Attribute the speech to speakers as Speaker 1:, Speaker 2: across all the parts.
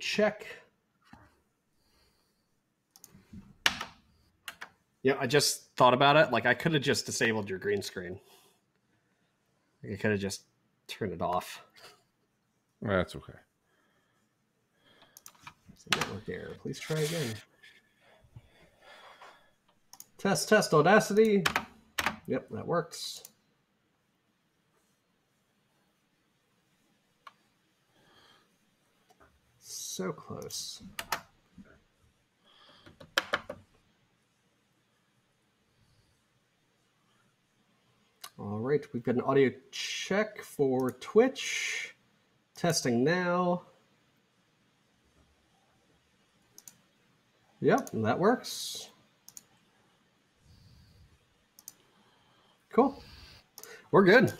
Speaker 1: check. Yeah, I just thought about it. Like I could have just disabled your green screen. Like, I could have just turned it off.
Speaker 2: That's okay.
Speaker 1: Network error. Please try again. Test, test, Audacity. Yep, that works. So close. All right, we've got an audio check for Twitch. Testing now. Yep, that works. Cool. We're good.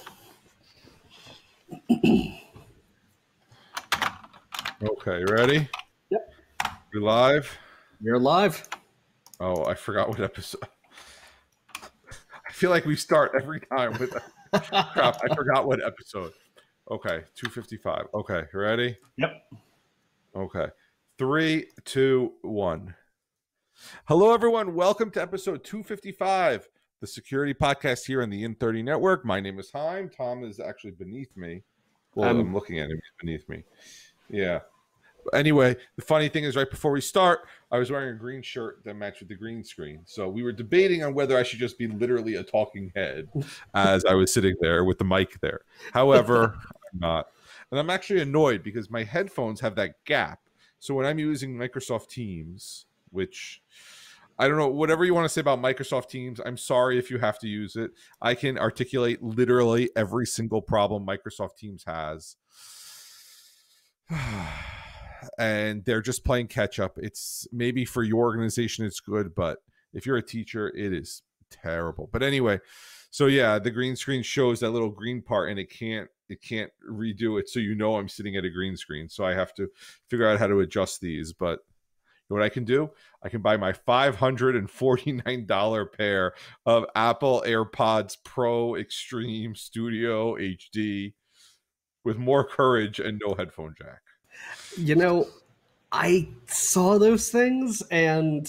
Speaker 2: Okay, ready?
Speaker 1: Yep.
Speaker 2: We live?
Speaker 1: You're live.
Speaker 2: Oh, I forgot what episode. I feel like we start every time with crap. I forgot what episode. Okay, 255. Okay, ready?
Speaker 1: Yep.
Speaker 2: Okay. Three, two, one. Hello, everyone. Welcome to episode 255, the security podcast here on the In30 Network. My name is Heim. Tom is actually beneath me. Well,
Speaker 1: Um,
Speaker 2: I'm looking at him. He's beneath me. Yeah. Anyway, the funny thing is, right before we start, I was wearing a green shirt that matched with the green screen. So we were debating on whether I should just be literally a talking head as I was sitting there with the mic there. However, I'm not. And I'm actually annoyed because my headphones have that gap. So when I'm using Microsoft Teams, which I don't know, whatever you want to say about Microsoft Teams, I'm sorry if you have to use it. I can articulate literally every single problem Microsoft Teams has. and they're just playing catch up. It's maybe for your organization it's good, but if you're a teacher, it is terrible. But anyway, so yeah, the green screen shows that little green part and it can't it can't redo it so you know I'm sitting at a green screen. So I have to figure out how to adjust these, but what I can do? I can buy my $549 pair of Apple AirPods Pro Extreme Studio HD with more courage and no headphone jack.
Speaker 1: You know, I saw those things and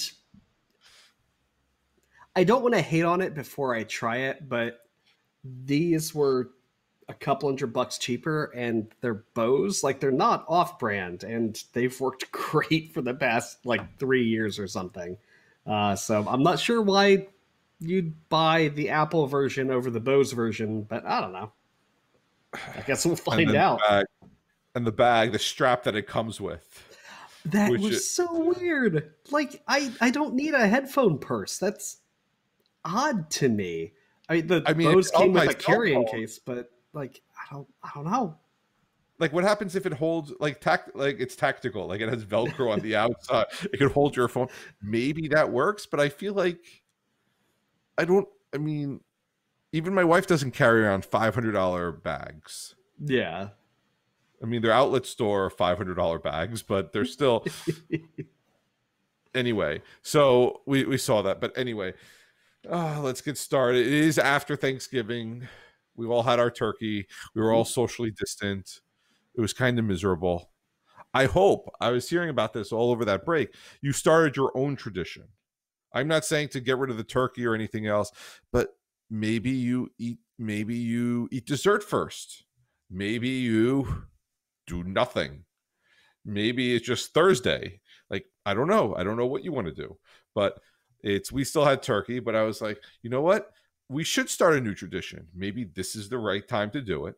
Speaker 1: I don't want to hate on it before I try it, but these were a couple hundred bucks cheaper and they're Bose. Like they're not off brand and they've worked great for the past like three years or something. Uh, so I'm not sure why you'd buy the Apple version over the Bose version, but I don't know. I guess we'll find out.
Speaker 2: Bag, and the bag, the strap that it comes with.
Speaker 1: That was
Speaker 2: is-
Speaker 1: so weird. Like I I don't need a headphone purse. That's odd to me. I mean the
Speaker 2: I mean,
Speaker 1: Bose came with a carrying
Speaker 2: phone.
Speaker 1: case, but like I don't I don't know.
Speaker 2: Like what happens if it holds like tact like it's tactical, like it has Velcro on the outside. It could hold your phone. Maybe that works, but I feel like I don't I mean even my wife doesn't carry around five hundred dollar bags.
Speaker 1: Yeah.
Speaker 2: I mean, they're outlet store five hundred dollar bags, but they're still anyway. So we we saw that, but anyway, uh, let's get started. It is after Thanksgiving. We all had our turkey. We were all socially distant. It was kind of miserable. I hope I was hearing about this all over that break. You started your own tradition. I'm not saying to get rid of the turkey or anything else, but maybe you eat maybe you eat dessert first. Maybe you do nothing. Maybe it's just Thursday. Like I don't know. I don't know what you want to do. But it's we still had turkey, but I was like, you know what? We should start a new tradition. Maybe this is the right time to do it.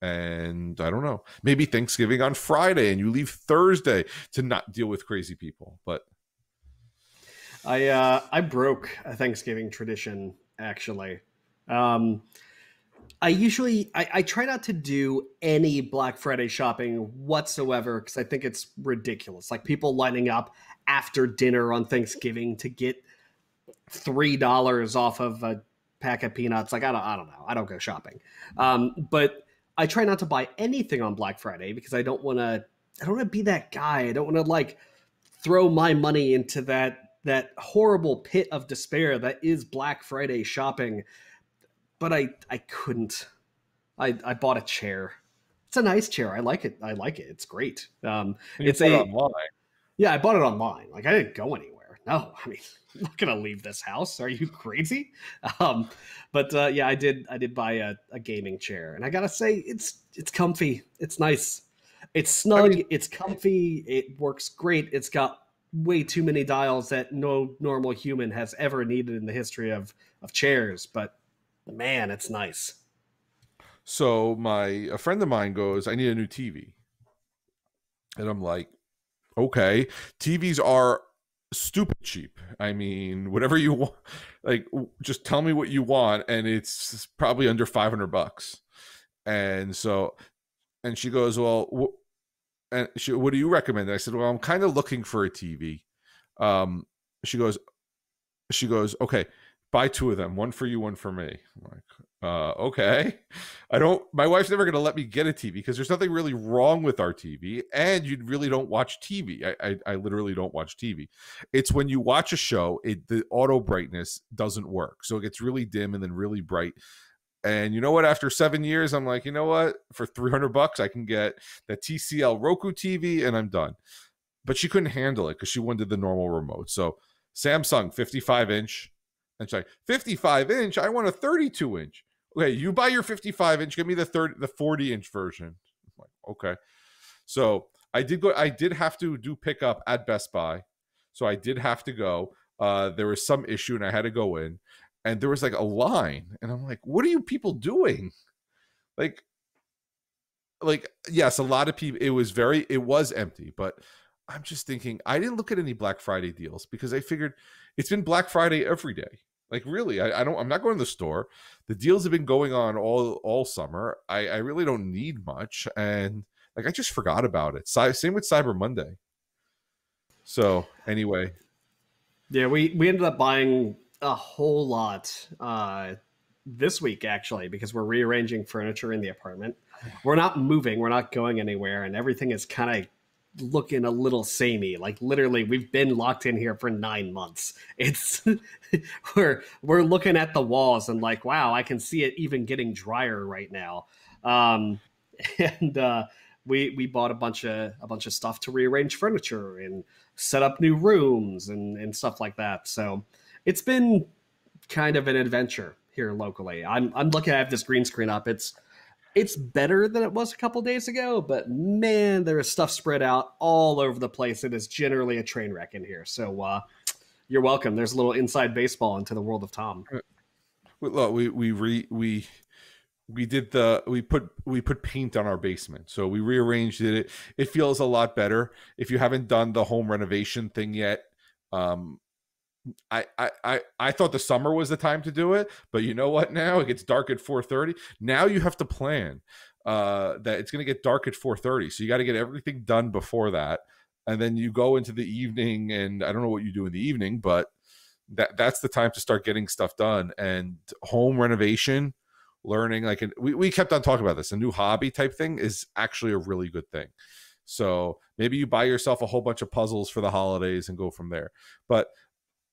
Speaker 2: And I don't know. Maybe Thanksgiving on Friday and you leave Thursday to not deal with crazy people. But
Speaker 1: I uh I broke a Thanksgiving tradition actually. Um I usually I, I try not to do any Black Friday shopping whatsoever because I think it's ridiculous. Like people lining up after dinner on Thanksgiving to get three dollars off of a pack of peanuts. Like I don't I don't know. I don't go shopping. Um, but I try not to buy anything on Black Friday because I don't want to I don't want to be that guy. I don't want to like throw my money into that that horrible pit of despair that is Black Friday shopping. But I I couldn't. I I bought a chair. it's a nice chair. I like it. I like it. It's great. Um, it's a
Speaker 2: online.
Speaker 1: yeah. I bought it online. Like I didn't go anywhere. No, I mean I'm not gonna leave this house. Are you crazy? Um, but uh, yeah, I did. I did buy a, a gaming chair, and I gotta say it's it's comfy. It's nice. It's snug. it's comfy. It works great. It's got way too many dials that no normal human has ever needed in the history of of chairs. But man, it's nice.
Speaker 2: So my a friend of mine goes, I need a new TV. And I'm like, okay, TVs are stupid cheap. I mean, whatever you want, like just tell me what you want and it's probably under 500 bucks. And so and she goes, "Well, wh- and she, what do you recommend?" I said, "Well, I'm kind of looking for a TV." Um she goes she goes, "Okay, buy two of them, one for you, one for me." I'm like, uh, okay. I don't. My wife's never going to let me get a TV because there's nothing really wrong with our TV, and you really don't watch TV. I, I, I literally don't watch TV. It's when you watch a show, it the auto brightness doesn't work, so it gets really dim and then really bright. And you know what? After seven years, I'm like, you know what? For 300 bucks, I can get the TCL Roku TV, and I'm done. But she couldn't handle it because she wanted the normal remote. So Samsung 55 inch. She's like, 55 inch? I want a 32 inch. Okay, you buy your 55 inch, give me the 30 the 40 inch version. I'm like, okay. So I did go, I did have to do pickup at Best Buy. So I did have to go. Uh, there was some issue and I had to go in. And there was like a line. And I'm like, what are you people doing? Like, like, yes, a lot of people it was very it was empty, but I'm just thinking I didn't look at any Black Friday deals because I figured it's been Black Friday every day. Like really, I, I don't. I'm not going to the store. The deals have been going on all all summer. I, I really don't need much, and like I just forgot about it. Cy- same with Cyber Monday. So anyway,
Speaker 1: Yeah, we we ended up buying a whole lot uh, this week actually because we're rearranging furniture in the apartment. We're not moving. We're not going anywhere, and everything is kind of looking a little samey. Like literally, we've been locked in here for nine months. It's we're we're looking at the walls and like, wow, I can see it even getting drier right now. Um, and uh, we we bought a bunch of a bunch of stuff to rearrange furniture and set up new rooms and and stuff like that. So it's been kind of an adventure here locally. I'm I'm lucky looking at this green screen up. It's it's better than it was a couple days ago, but man, there is stuff spread out all over the place. It is generally a train wreck in here. So uh, you're welcome. There's a little inside baseball into the world of Tom.
Speaker 2: we- look, we we re we we did the we put we put paint on our basement so we rearranged it it feels a lot better if you haven't done the home renovation thing yet um I, I I thought the summer was the time to do it, but you know what? Now it gets dark at four thirty. Now you have to plan uh, that it's going to get dark at four thirty, so you got to get everything done before that, and then you go into the evening. And I don't know what you do in the evening, but that that's the time to start getting stuff done. And home renovation, learning like we we kept on talking about this. A new hobby type thing is actually a really good thing. So maybe you buy yourself a whole bunch of puzzles for the holidays and go from there. But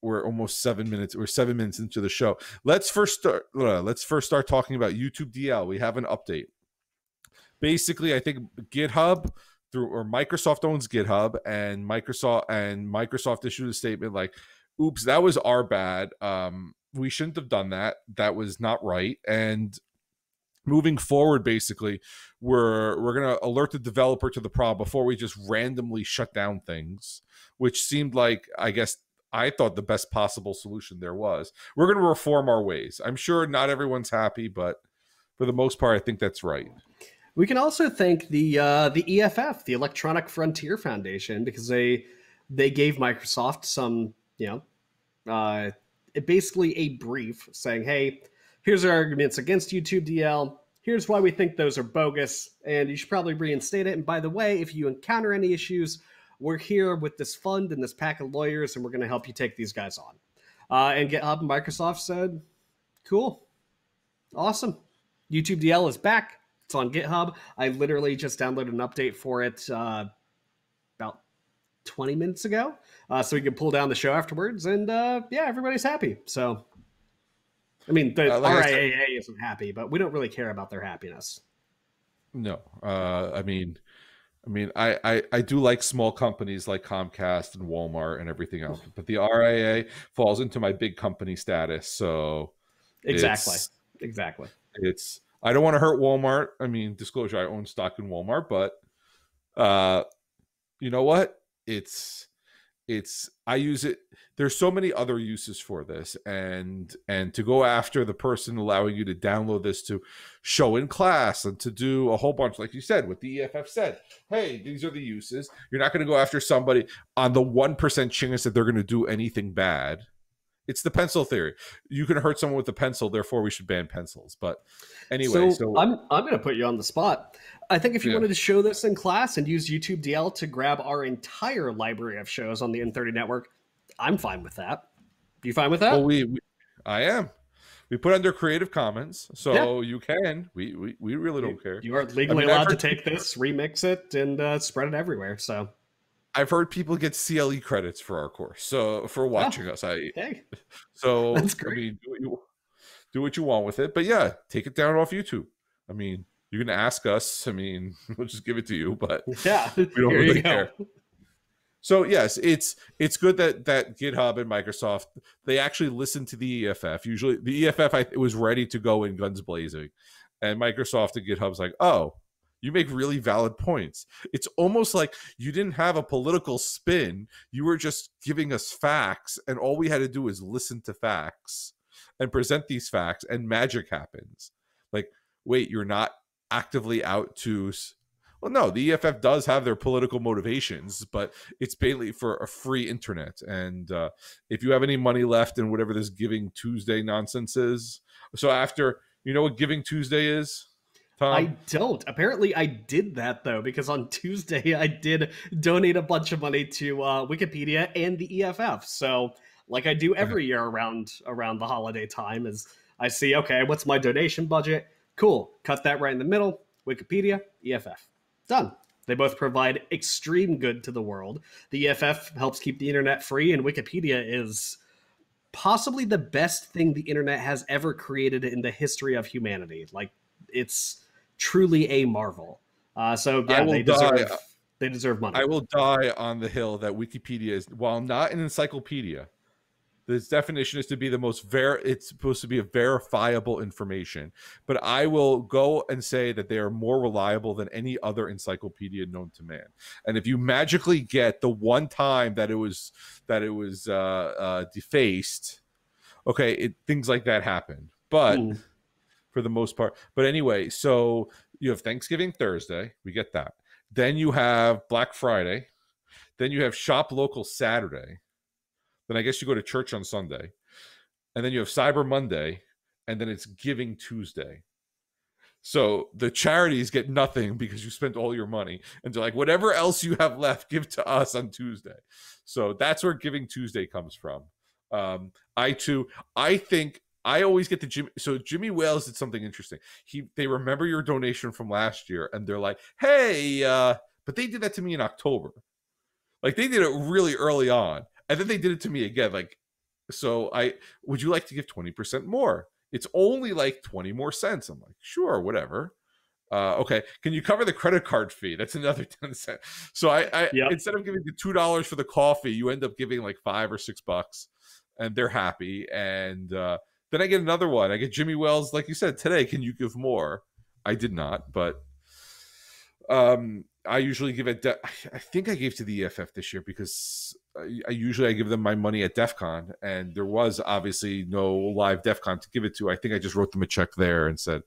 Speaker 2: we're almost seven minutes we're seven minutes into the show. Let's first start uh, let's first start talking about youtube dl we have an update. Basically i think github through or microsoft owns github and microsoft and microsoft issued a statement like oops that was our bad. Um we shouldn't have done that. That was not right. And moving forward basically we're we're going to alert the developer to the problem before we just randomly shut down things which seemed like i guess I thought the best possible solution there was. We're going to reform our ways. I'm sure not everyone's happy, but for the most part, I think that's right.
Speaker 1: We can also thank the uh, the EFF, the Electronic Frontier Foundation, because they they gave Microsoft some, you know, uh, basically a brief saying, "Hey, here's our arguments against YouTube DL. Here's why we think those are bogus, and you should probably reinstate it. And by the way, if you encounter any issues, we're here with this fund and this pack of lawyers, and we're going to help you take these guys on." Uh, and GitHub and Microsoft said, "Cool, awesome. YouTube DL is back." It's on GitHub. I literally just downloaded an update for it uh, about 20 minutes ago, uh, so we can pull down the show afterwards. And uh, yeah, everybody's happy. So, I mean, the
Speaker 2: Uh, like
Speaker 1: RIAA isn't happy, but we don't really care about their happiness.
Speaker 2: No, uh, I mean, I mean, I, I I do like small companies like Comcast and Walmart and everything else, but the RIAA falls into my big company status. So
Speaker 1: exactly, it's, exactly.
Speaker 2: It's I don't want to hurt Walmart. I mean, disclosure: I own stock in Walmart, but uh, you know what? It's it's I use it there's so many other uses for this and and to go after the person allowing you to download this to show in class and to do a whole bunch like you said what the EFF said hey these are the uses you're not going to go after somebody on the 1% chance that they're going to do anything bad it's the pencil theory. You can hurt someone with a pencil, therefore we should ban pencils. But anyway,
Speaker 1: so, so I'm I'm going to put you on the spot. I think if you yeah. wanted to show this in class and use YouTube DL to grab our entire library of shows on the In30 network, I'm fine with that. You fine with that?
Speaker 2: Well, we, we I am. We put under Creative Commons, so yeah. you can. We, we we really don't care.
Speaker 1: You are legally I mean, allowed heard... to take this, remix it, and uh, spread it everywhere. So
Speaker 2: I've heard people get CLE credits for our course, so for watching oh, us, I hey, so that's great. I mean, do what, you, do what you want with it, but yeah, take it down off YouTube. I mean, you can ask us. I mean, we'll just give it to you, but
Speaker 1: yeah,
Speaker 2: we don't really care. So yes, it's it's good that that GitHub and Microsoft they actually listen to the EFF. Usually, the EFF I, was ready to go in guns blazing, and Microsoft and GitHub's like, oh, you make really valid points. It's almost like you didn't have a political spin. You were just giving us facts, and all we had to do is listen to facts and present these facts, and magic happens. Like, wait, you're not actively out to. Well, no, the EFF does have their political motivations, but it's mainly for a free internet. And uh, if you have any money left in whatever this Giving Tuesday nonsense is, so after you know what Giving Tuesday is,
Speaker 1: Tom? I don't. Apparently, I did that though because on Tuesday I did donate a bunch of money to uh, Wikipedia and the EFF. So, like I do every year around around the holiday time, is I see okay, what's my donation budget? Cool, cut that right in the middle. Wikipedia, EFF, done. They both provide extreme good to the world. The EFF helps keep the internet free, and Wikipedia is possibly the best thing the internet has ever created in the history of humanity. Like it's truly a marvel. Uh, so yeah, they deserve die. they deserve money.
Speaker 2: I will die on the hill that Wikipedia is, while not an encyclopedia, this definition is to be the most ver. It's supposed to be a verifiable information, but I will go and say that they are more reliable than any other encyclopedia known to man. And if you magically get the one time that it was that it was uh, uh, defaced, okay, it, things like that happen. But Ooh for the most part. But anyway, so you have Thanksgiving Thursday. We get that. Then you have Black Friday. Then you have Shop Local Saturday. Then I guess you go to church on Sunday. And then you have Cyber Monday. And then it's Giving Tuesday. So the charities get nothing because you spent all your money. And they're like, whatever else you have left, give to us on Tuesday. So that's where Giving Tuesday comes from. Um, I too, I think I always get the Jimmy. So Jimmy Wales did something interesting. He they remember your donation from last year, and they're like, "Hey," uh, but they did that to me in October. Like they did it really early on, and then they did it to me again. Like, so I would you like to give twenty percent more? It's only like twenty more cents. I'm like, sure, whatever. Uh, okay, can you cover the credit card fee? That's another ten cents. So I, I yep. instead of giving the two dollars for the coffee, you end up giving like five or six bucks, and they're happy. And uh, then I get another one. I get Jimmy Wales, like you said today. Can you give more? I did not, but um, I usually give it. De- I think I gave to the EFF this year because I, usually I give them my money at DEF CON, and there was obviously no live DEF CON to give it to. I think I just wrote them a check there and said,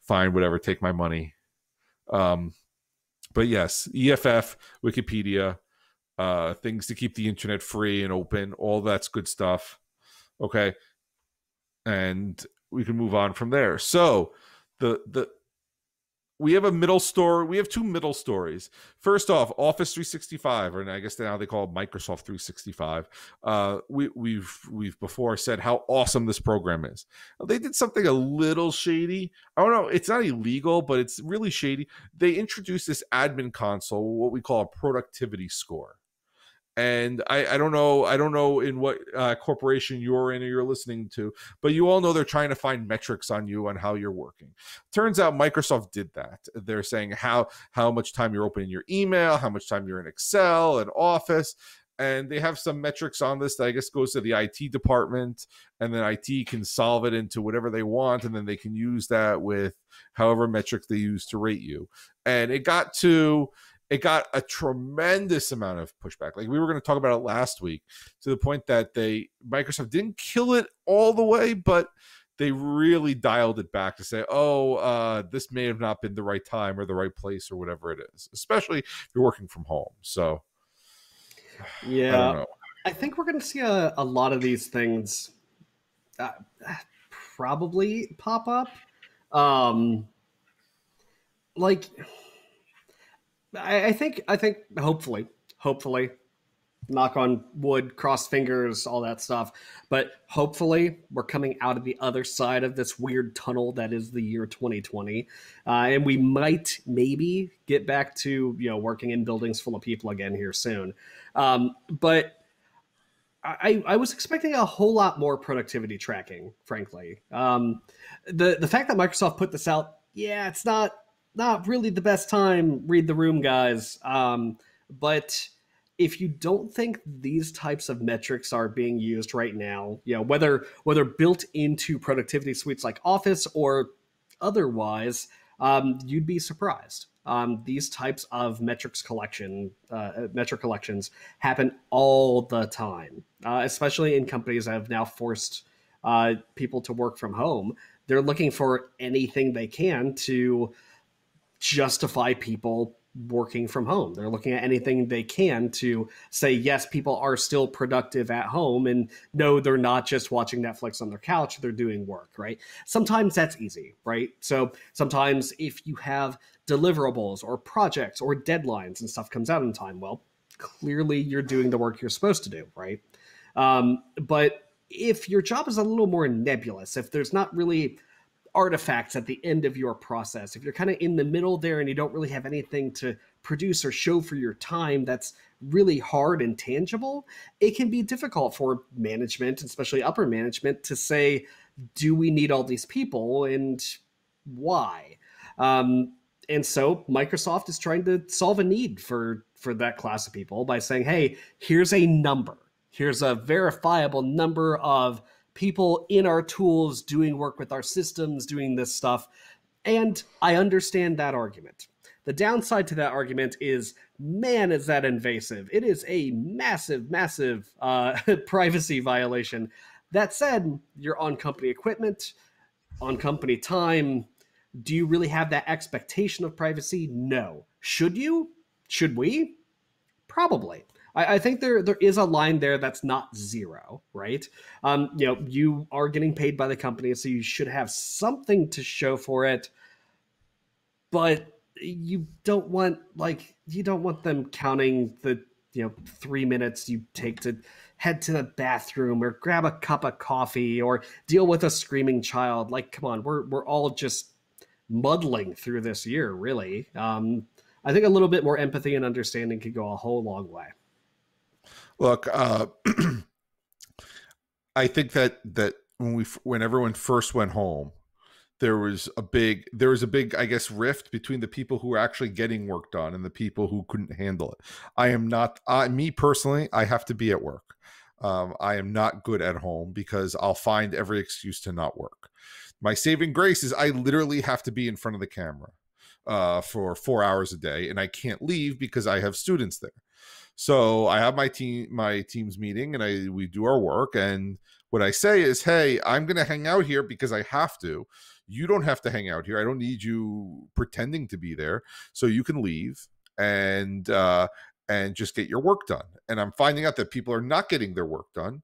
Speaker 2: "Fine, whatever, take my money." Um, but yes, EFF, Wikipedia, uh, things to keep the internet free and open, all that's good stuff. Okay, and we can move on from there. So the the we have a middle story. We have two middle stories. First off, Office 365, or I guess now they call it Microsoft 365. Uh, we, we've we've before said how awesome this program is. They did something a little shady. I don't know. It's not illegal, but it's really shady. They introduced this admin console, what we call a productivity score, and I, I don't know I don't know in what uh, corporation you're in or you're listening to, but you all know they're trying to find metrics on you on how you're working. Turns out Microsoft did that. They're saying how how much time you're opening your email, how much time you're in Excel and Office, and they have some metrics on this that I guess goes to the IT department, and then IT can solve it into whatever they want, and then they can use that with however metrics they use to rate you. And it got to it got a tremendous amount of pushback. Like we were going to talk about it last week, to the point that they Microsoft didn't kill it all the way, but they really dialed it back to say, "Oh, uh, this may have not been the right time or the right place or whatever it is." Especially if you're working from home. So,
Speaker 1: yeah, I, I think we're going to see a, a lot of these things uh, probably pop up. Um, like I, I think I think hopefully, hopefully, knock on wood, cross fingers, all that stuff. But hopefully, we're coming out of the other side of this weird tunnel that is the year 2020, uh, and we might maybe get back to you know working in buildings full of people again here soon. Um, but I, I, was expecting a whole lot more productivity tracking, frankly. Um, the the fact that Microsoft put this out, yeah, it's not not really the best time. Read the room, guys. Um, but if you don't think these types of metrics are being used right now, you know whether whether built into productivity suites like Office or otherwise, um, you'd be surprised. Um, these types of metrics collection, uh, metric collections happen all the time, uh, especially in companies that have now forced uh, people to work from home. They're looking for anything they can to justify people working from home. They're looking at anything they can to say, yes, people are still productive at home and no, they're not just watching Netflix on their couch, they're doing work, right? Sometimes that's easy, right? So sometimes if you have deliverables or projects or deadlines and stuff comes out in time, well, clearly you're doing the work you're supposed to do, right? Um, but if your job is a little more nebulous, if there's not really artifacts at the end of your process. If you're kind of in the middle there and you don't really have anything to produce or show for your time that's really hard and tangible, it can be difficult for management, especially upper management, to say, do we need all these people and why? Um, and so Microsoft is trying to solve a need for for that class of people by saying, hey, here's a number. Here's a verifiable number of people in our tools doing work with our systems, doing this stuff. And I understand that argument. The downside to that argument is, man, is that invasive. It is a massive, massive uh, privacy violation. That said, you're on company equipment, on company time. Do you really have that expectation of privacy? No. Should you? Should we? Probably. I, I, think there there is a line there that's not zero, right? Um, you know, you are getting paid by the company, so you should have something to show for it, but you don't want like you don't want them counting the you know three minutes you take to head to the bathroom or grab a cup of coffee or deal with a screaming child. Like come on we're we're all just muddling through this year really. Um, i think a little bit more empathy and understanding could go a whole long way
Speaker 2: Look, uh, I think that that when we when everyone first went home, there was a big there was a big I guess rift between the people who were actually getting work done and the people who couldn't handle it. I am not uh, me personally. I have to be at work. Um, I am not good at home because I'll find every excuse to not work. My saving grace is I literally have to be in front of the camera uh, for four hours a day, and I can't leave because I have students there. So I have my team my team's meeting and I we do our work and what I say is, "Hey, I'm going to hang out here because I have to. You don't have to hang out here. I don't need you pretending to be there. So you can leave and uh and just get your work done." And I'm finding out that people are not getting their work done.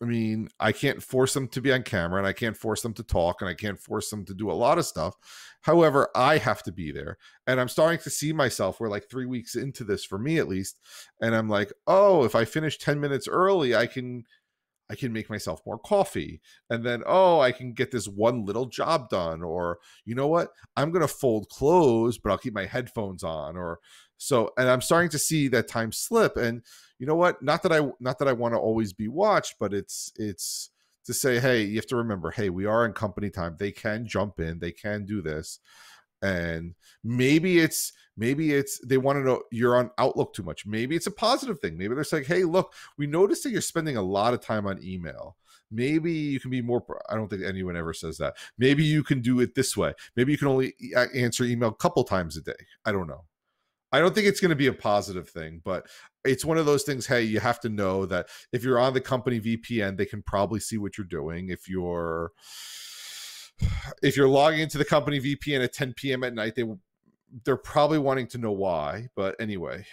Speaker 2: I mean, I can't force them to be on camera and I can't force them to talk and I can't force them to do a lot of stuff. However, I have to be there. And I'm starting to see myself, we're like three weeks into this for me at least. And I'm like, oh, if I finish 10 minutes early, I can I can make myself more coffee. And then, oh, I can get this one little job done. Or, you know what? I'm going to fold clothes, but I'll keep my headphones on. Or, so, and I'm starting to see that time slip. And you know what? Not that I, not that I want to always be watched, but it's, it's, to say, hey, you have to remember, hey, we are in company time. They can jump in, they can do this. And maybe it's maybe it's they want to know you're on Outlook too much. Maybe it's a positive thing. Maybe they're saying, hey, look, we noticed that you're spending a lot of time on email. Maybe you can be more. I don't think anyone ever says that. Maybe you can do it this way. Maybe you can only uh, answer email a couple times a day. I don't know. I don't think it's going to be a positive thing, but it's one of those things. Hey, you have to know that if you're on the company VPN, they can probably see what you're doing. If you're if you're logging into the company VPN at 10 p.m. at night, they they're probably wanting to know why. But anyway,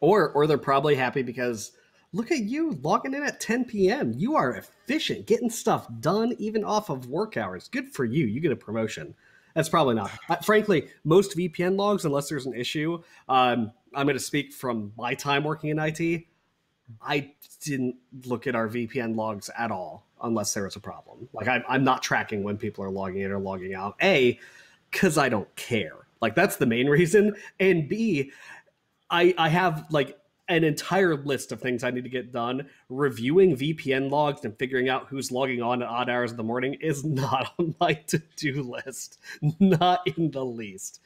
Speaker 1: or or they're probably happy because look at you logging in at 10 p.m. You are efficient, getting stuff done even off of work hours. Good for you. You get a promotion. That's probably not. Frankly, most VPN logs, unless there's an issue, um, I'm going to speak from my time working in IT. I didn't look at our VPN logs at all unless there was a problem. Like I, I'm not tracking when people are logging in or logging out. A, because I don't care. Like that's the main reason. And B, I I have like an entire list of things I need to get done. Reviewing VPN logs and figuring out who's logging on at odd hours of the morning is not on my to do list, not in the least.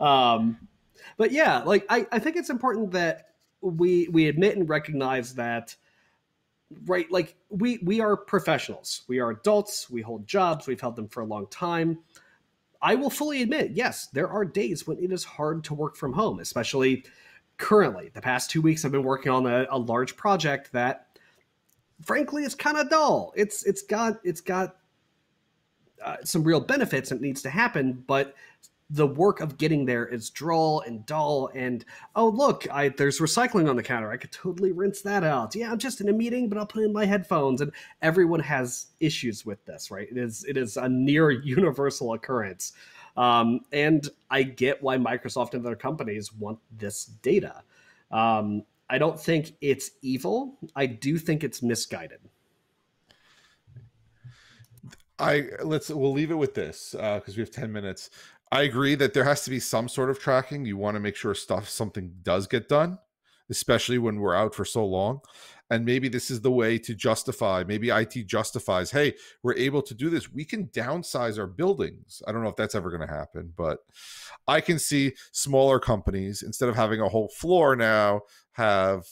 Speaker 1: Um, but yeah, like I, I think it's important that we we admit and recognize that right like we we are professionals. We are adults. We hold jobs. We've held them for a long time. I will fully admit yes there are days when it is hard to work from home especially currently. The past two weeks i've been working on a, a large project that frankly is kind of dull. It's it's got it's got uh, some real benefits and it needs to happen but the work of getting there is dull and dull and oh look I, there's recycling on the counter. I could totally rinse that out. Yeah i'm just in a meeting but i'll put in my headphones and everyone has issues with this right? It is it is a near universal occurrence um, and I get why Microsoft and other companies want this data. Um, I don't think it's evil. I do think it's misguided.
Speaker 2: I let's we'll leave it with this because uh, we have ten minutes. I agree that there has to be some sort of tracking. You want to make sure stuff something does get done, especially when we're out for so long and maybe this is the way to justify maybe IT justifies hey we're able to do this. We can downsize our buildings. I don't know if that's ever going to happen but i can see smaller companies instead of having a whole floor now have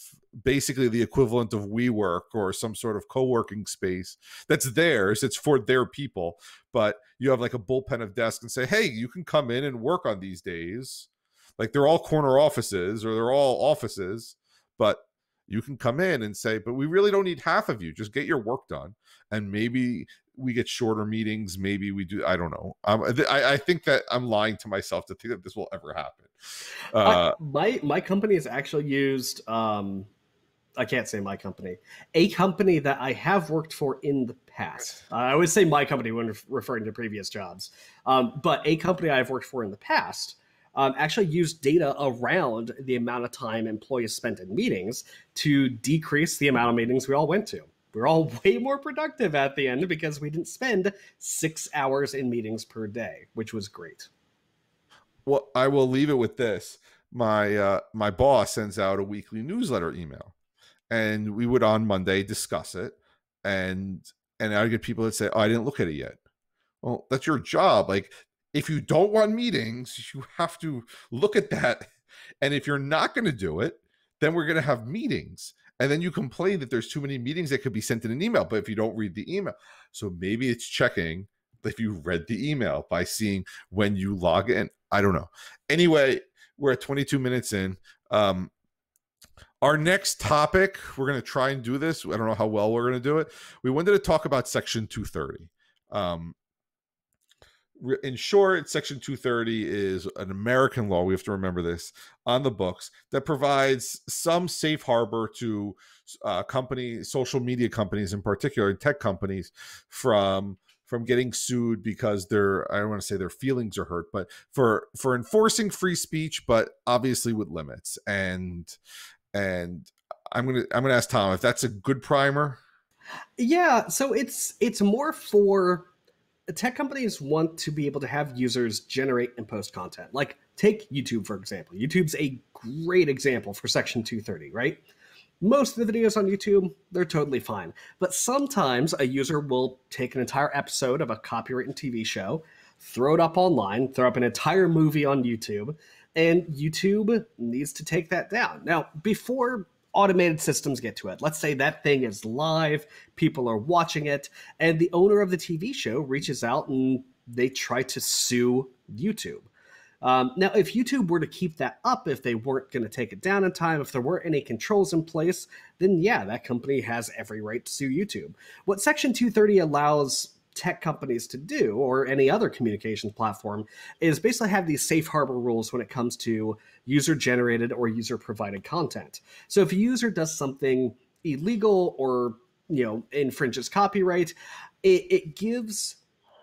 Speaker 2: basically the equivalent of WeWork or some sort of co-working space that's theirs it's for their people but you have like a bullpen of desks and say hey you can come in and work on these days. Like they're all corner offices or they're all offices but you can come in and say, but we really don't need half of you. Just get your work done. And maybe we get shorter meetings. Maybe we do. I don't know. Um, I, I think that I'm lying to myself to think that this will ever happen.
Speaker 1: Uh, my my company has actually used. Um, I can't say my company. A company that I have worked for in the past. I always say my company when referring to previous jobs. Um, but a company I've worked for in the past um, actually used data around the amount of time employees spent in meetings to decrease the amount of meetings we all went to. We are all way more productive at the end because we didn't spend six hours in meetings per day, which was great.
Speaker 2: Well, I will leave it with this. My uh, my boss sends out a weekly newsletter email, and we would on Monday discuss it, and and I get people that say, "Oh, I didn't look at it yet." Well, that's your job. Like if you don't want meetings, you have to look at that. And if you're not going to do it, then we're going to have meetings. And then you complain that there's too many meetings that could be sent in an email, but if you don't read the email. So maybe it's checking if you read the email by seeing when you log in. I don't know. Anyway, we're at 22 minutes in. Um, our next topic, we're going to try and do this. I don't know how well we're going to do it. We wanted to talk about Section 230. Um, in short, Section 230 is an American law. We have to remember this on the books that provides some safe harbor to uh, company, social media companies in particular, tech companies, from from getting sued because their I don't want to say their feelings are hurt, but for for enforcing free speech, but obviously with limits. And and I'm gonna I'm gonna ask Tom if that's a good primer.
Speaker 1: Yeah, so it's it's more for tech companies want to be able to have users generate and post content. Like take YouTube for example. YouTube's a great example for Section 230, right? Most of the videos on YouTube, they're totally fine. But sometimes a user will take an entire episode of a copywritten TV show, throw it up online, throw up an entire movie on YouTube, and YouTube needs to take that down. Now, before automated systems get to it, let's say that thing is live, people are watching it, and the owner of the TV show reaches out and they try to sue YouTube. Um, now, if YouTube were to keep that up, if they weren't going to take it down in time, if there weren't any controls in place, then yeah, that company has every right to sue YouTube. What Section 230 allows tech companies to do, or any other communications platform, is basically have these safe harbor rules when it comes to user generated or user provided content. So if a user does something illegal or you know infringes copyright, it, it gives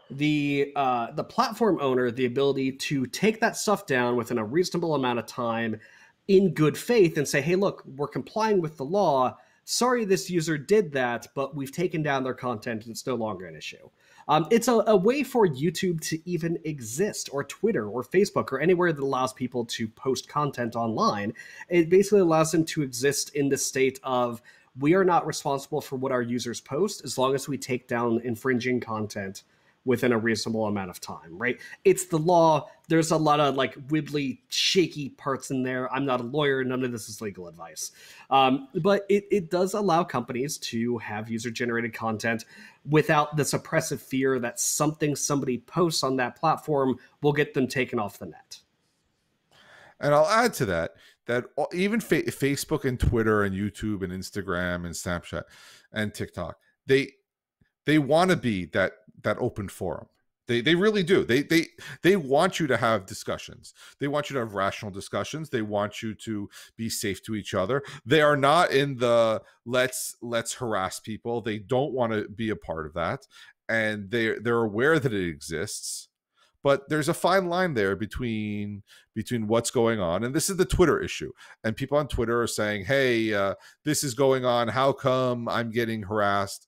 Speaker 1: the uh, the platform owner the ability to take that stuff down within a reasonable amount of time in good faith and say hey look we're complying with the law sorry this user did that but we've taken down their content and it's no longer an issue um, it's a, a, way for youtube to even exist or twitter or facebook or anywhere that allows people to post content online it basically allows them to exist in the state of we are not responsible for what our users post as long as we take down infringing content within a reasonable amount of time, right? It's the law. There's a lot of like wibbly, shaky parts in there. I'm not a lawyer. None of this is legal advice. Um, but it, it does allow companies to have user generated content without this oppressive fear that something somebody posts on that platform will get them taken off the net.
Speaker 2: And I'll add to that that even fa- Facebook and Twitter and YouTube and Instagram and Snapchat and TikTok, they they want to be that that open forum. They they really do. They they they want you to have discussions. They want you to have rational discussions. They want you to be safe to each other. They are not in the let's let's harass people. They don't want to be a part of that. And they they're aware that it exists. But there's a fine line there between between what's going on, and this is the Twitter issue. And people on Twitter are saying, "Hey, uh, this is going on. How come I'm getting harassed?"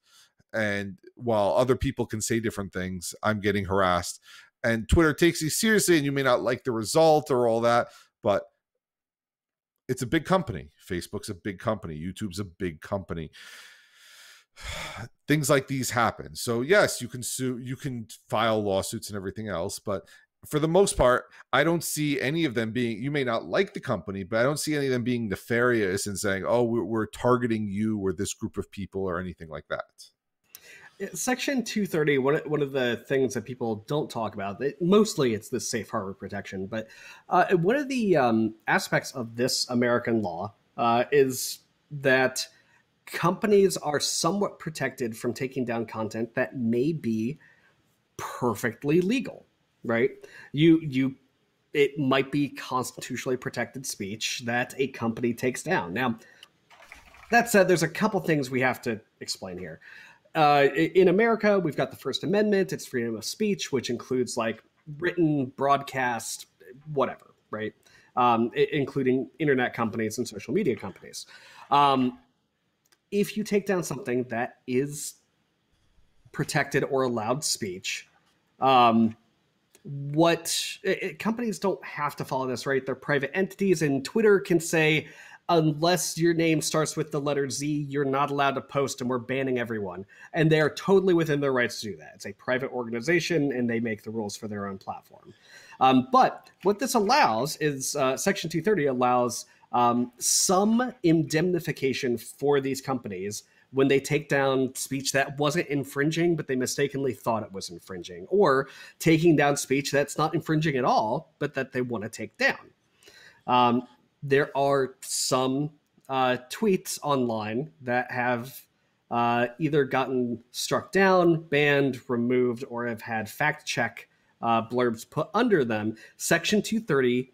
Speaker 2: And while other people can say different things i'm getting harassed and twitter takes you seriously and you may not like the result or all that but it's a big company facebook's a big company youtube's a big company things like these happen so yes you can sue you can file lawsuits and everything else but for the most part, I don't see any of them being. You may not like the company, but I don't see any of them being nefarious and saying, "Oh, we're, we're targeting you or this group of people" or anything like that.
Speaker 1: Section 230, one, one of the things that people don't talk about, it, mostly it's the safe harbor protection, but uh, one of the um, aspects of this American law uh, is that companies are somewhat protected from taking down content that may be perfectly legal, right? You, you, it might be constitutionally protected speech that a company takes down. Now, that said, there's a couple things we have to explain here uh, in America, we've got the First Amendment. It's freedom of speech, which includes like written, broadcast, whatever, right? Um, including internet companies and social media companies. Um, if you take down something that is protected or allowed speech, um, what it, companies don't have to follow this, right? They're private entities, and Twitter can say, unless your name starts with the letter Z, you're not allowed to post and we're banning everyone. And they are totally within their rights to do that. It's a private organization and they make the rules for their own platform. Um, but what this allows is uh, Section 230 allows um, some indemnification for these companies when they take down speech that wasn't infringing, but they mistakenly thought it was infringing, or taking down speech that's not infringing at all, but that they want to take down. Um, there are some uh, tweets online that have uh, either gotten struck down, banned, removed, or have had fact check uh, blurbs put under them. Section 230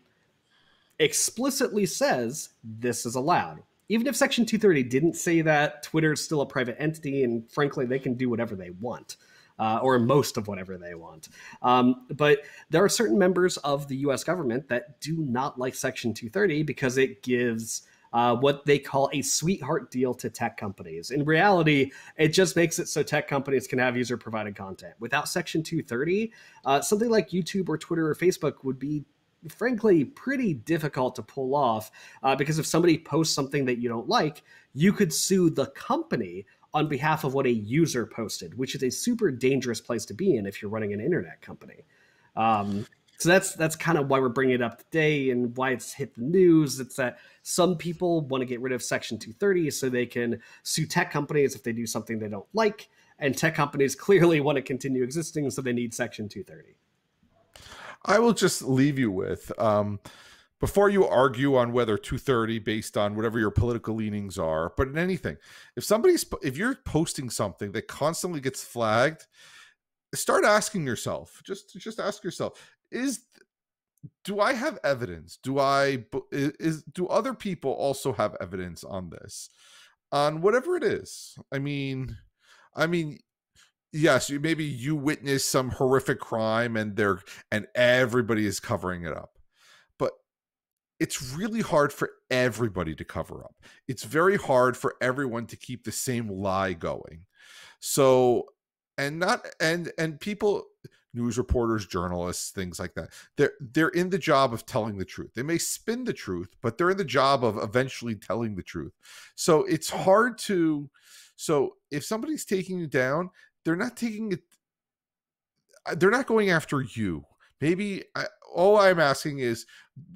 Speaker 1: explicitly says this is allowed. Even if Section 230 didn't say that, Twitter is still a private entity, and frankly, they can do whatever they want uh, or most of whatever they want. Um, but there are certain members of the US government that do not like Section 230 because it gives uh, what they call a sweetheart deal to tech companies. In reality, it just makes it so tech companies can have user provided content. Without Section 230, uh, something like YouTube or Twitter or Facebook would be frankly pretty difficult to pull off uh, because if somebody posts something that you don't like, you could sue the company on behalf of what a user posted, which is a super dangerous place to be in if you're running an internet company. Um, so that's that's kind of why we're bringing it up today and why it's hit the news. It's that some people want to get rid of Section 230 so they can sue tech companies if they do something they don't like, and tech companies clearly want to continue existing, so they need Section 230.
Speaker 2: I will just leave you with um, before you argue on whether 230 based on whatever your political leanings are, but in anything, if somebody's if you're posting something that constantly gets flagged, start asking yourself. Just just ask yourself: Is do I have evidence? Do I is do other people also have evidence on this? On whatever it is. I mean, I mean, yes, maybe you witness some horrific crime and they're and everybody is covering it up. It's really hard for everybody to cover up. It's very hard for everyone to keep the same lie going. So and not and and people news reporters journalists things like that they're they're in the job of telling the truth they may spin the truth but they're in the job of eventually telling the truth so it's hard to so if somebody's taking you down they're not taking it uh, they're not going after you maybe I, all i'm asking is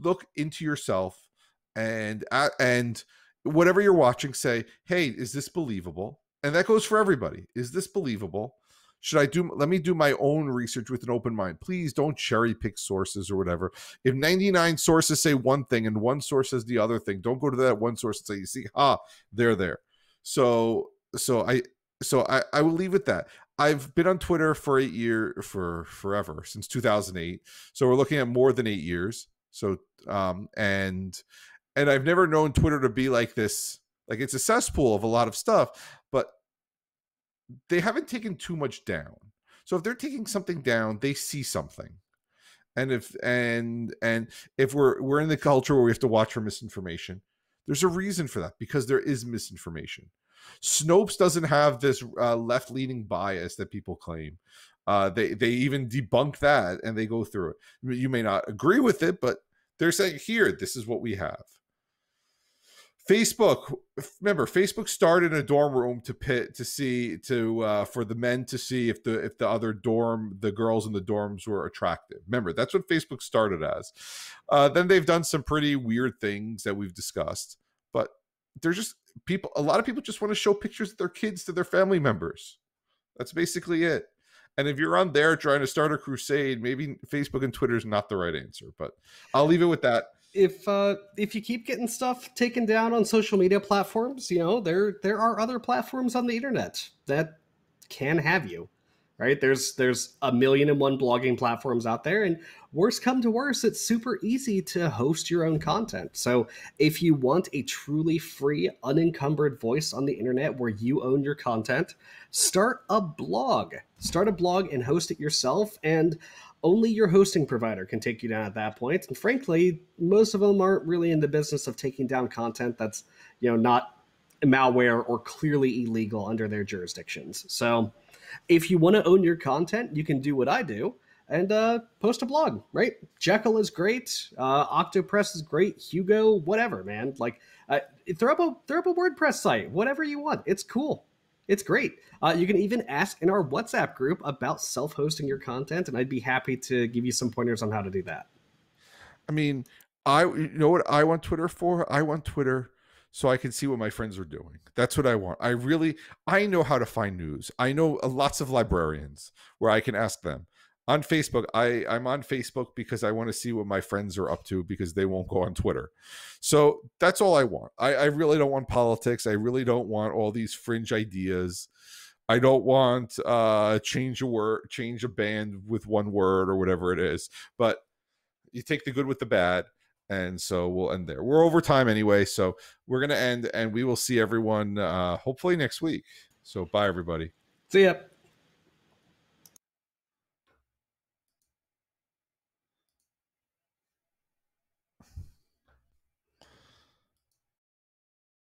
Speaker 2: look into yourself and uh, and whatever you're watching say hey is this believable? And that goes for everybody. Is this believable? Should i do let me do my own research with an open mind. Please don't cherry pick sources or whatever. If 99 sources say one thing and one source says the other thing don't go to that one source and say you see ah they're there. So so i so I, I will leave it that. I've been on Twitter for eight year for forever since 2008. So we're looking at more than eight years. So um and and I've never known Twitter to be like this. Like it's a cesspool of a lot of stuff, but they haven't taken too much down. So if they're taking something down, they see something. And if and and if we're we're in the culture where we have to watch for misinformation, there's a reason for that because there is misinformation. Snopes doesn't have this uh, left leaning bias that people claim. Uh, they they even debunk that and they go through it. You may not agree with it, but they're saying here, this is what we have. Facebook, remember, Facebook started in a dorm room to pit to see to uh, for the men to see if the if the other dorm the girls in the dorms were attractive. Remember, that's what Facebook started as. Uh, then they've done some pretty weird things that we've discussed, they're just people a lot of people just want to show pictures of their kids to their family members. That's basically it. And if you're on there trying to start a crusade maybe facebook and twitter is not the right answer but i'll leave it with that.
Speaker 1: If uh if you keep getting stuff taken down on social media platforms you know there there are other platforms on the internet that can have you right? There's there's a million and one blogging platforms out there and worse come to worse, it's super easy to host your own content. So if you want a truly free unencumbered voice on the internet where you own your content start a blog. Start a blog and host it yourself and only your hosting provider can take you down at that point. And frankly most of them aren't really in the business of taking down content that's you know not malware or clearly illegal under their jurisdictions. So if you want to own your content, you can do what I do and uh, post a blog, right? Jekyll is great. Uh, Octopress is great. Hugo, whatever, man. Like, uh, throw up a throw up a WordPress site, whatever you want. It's cool. It's great. Uh, you can even ask in our WhatsApp group about self-hosting your content, and I'd be happy to give you some pointers on how to do that.
Speaker 2: I mean, I you know what I want Twitter for? I want Twitter so I can see what my friends are doing. That's what I want. I really I know how to find news. I know lots of librarians where I can ask them. On Facebook, I I'm on Facebook because I want to see what my friends are up to because they won't go on Twitter. So that's all I want. I, I really don't want politics. I really don't want all these fringe ideas. I don't want uh change a word, change a band with one word or whatever it is. But you take the good with the bad and so we'll end there. We're over time anyway, so we're gonna end, and we will see everyone uh, hopefully next week. So bye, everybody.
Speaker 1: See ya.